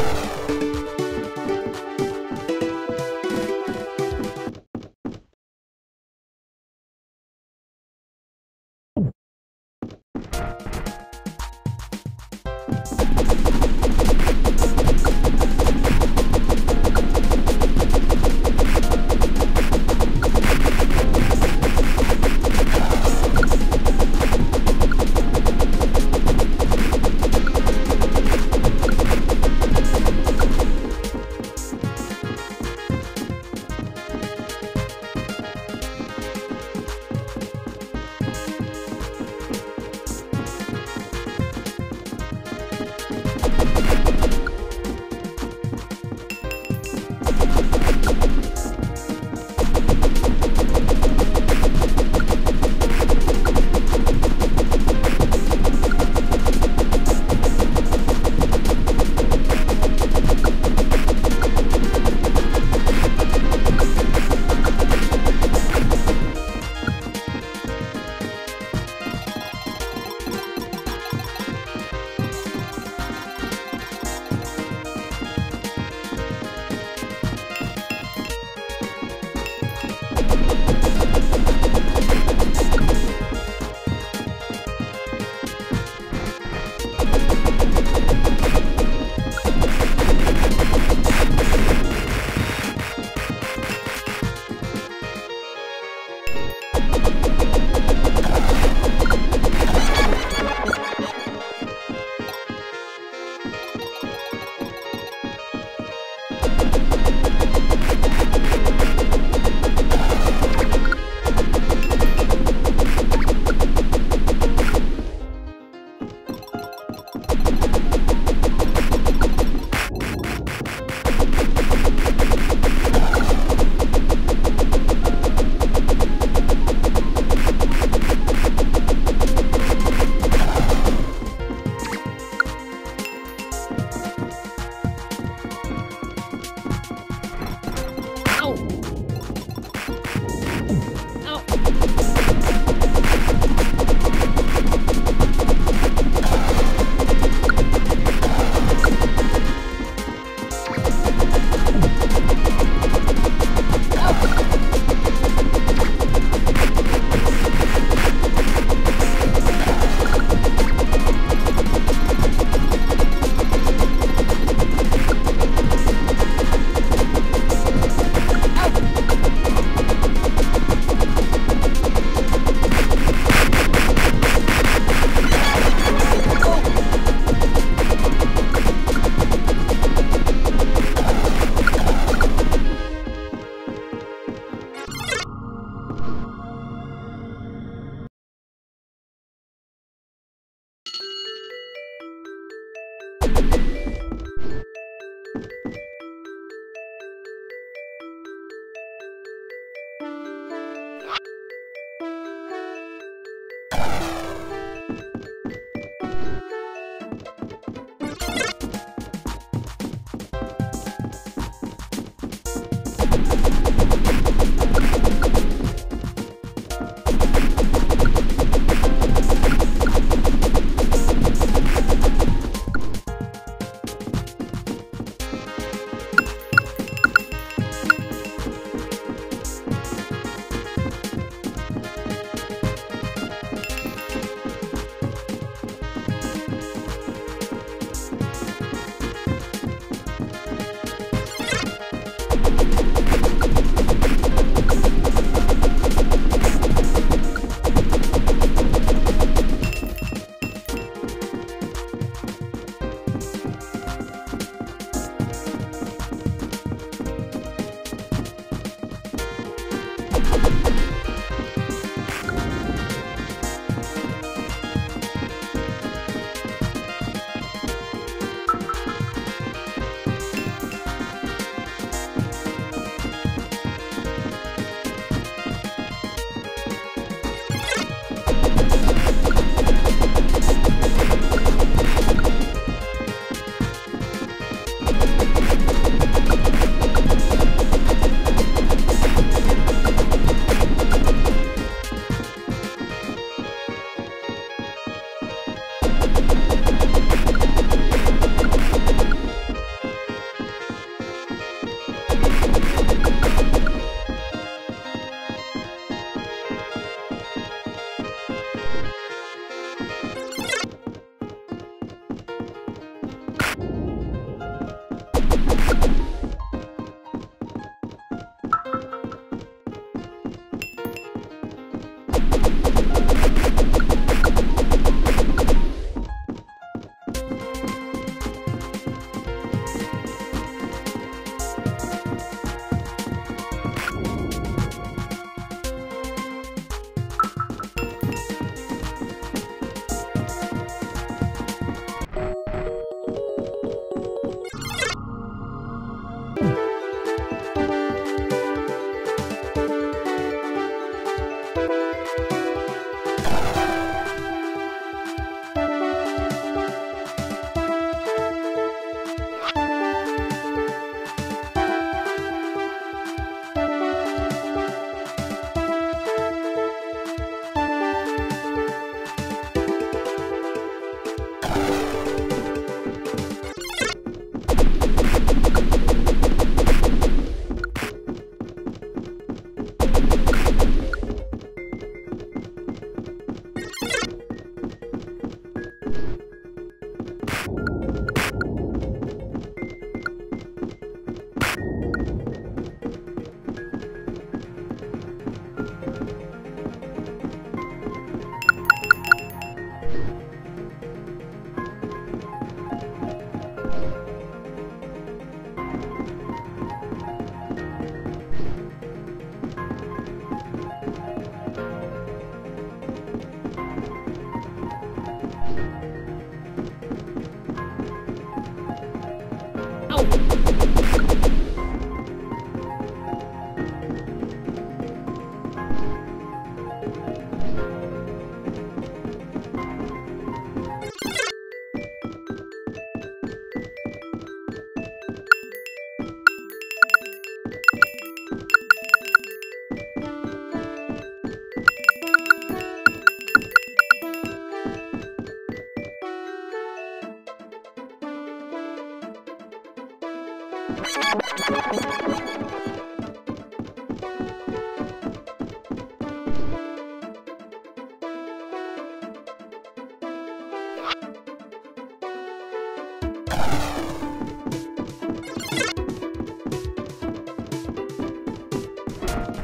you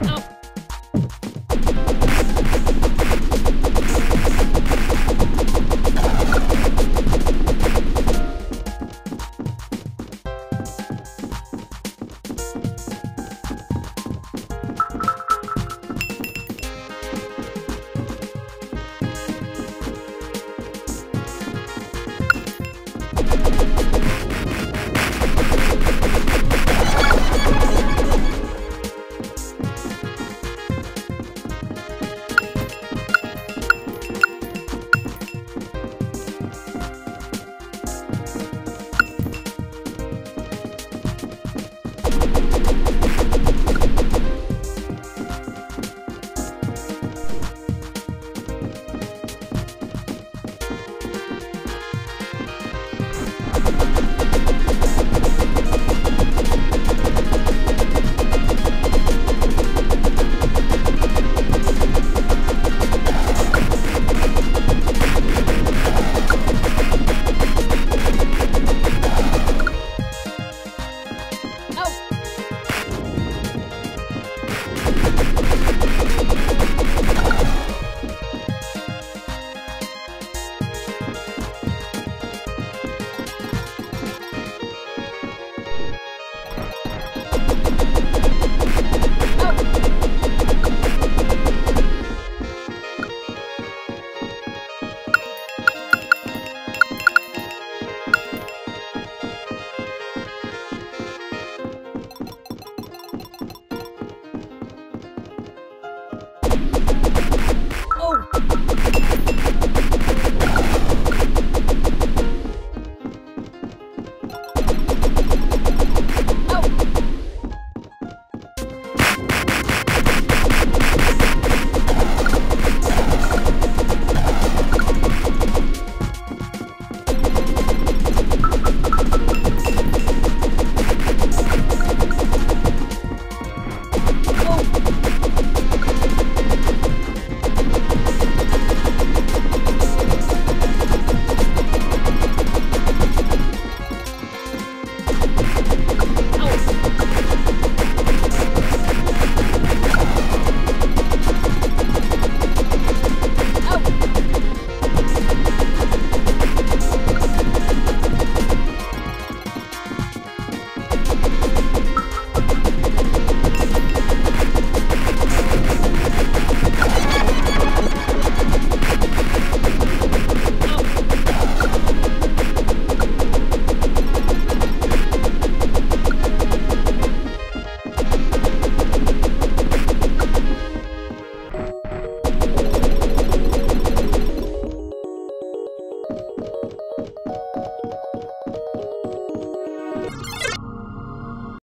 Oh.